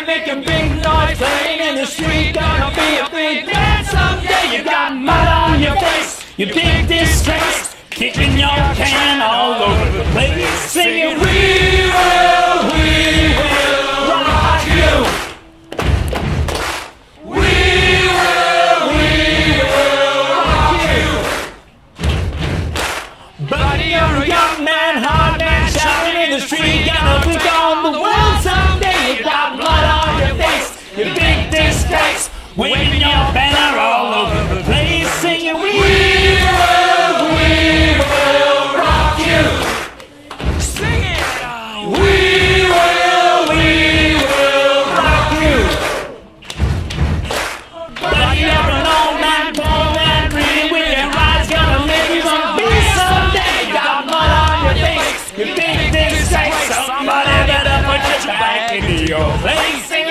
boy making big noise, playing in the street, gonna be a big man someday. You got mud on your face, you big disgrace, kicking your can all waving your banner all over the place, singing, We will, we will rock you. Sing it! We will, we will rock you. But you're an old man, poor man, pretty with your eyes gonna make you some peace someday. Got mud on your face, you think this sex, somebody better put your back into your place.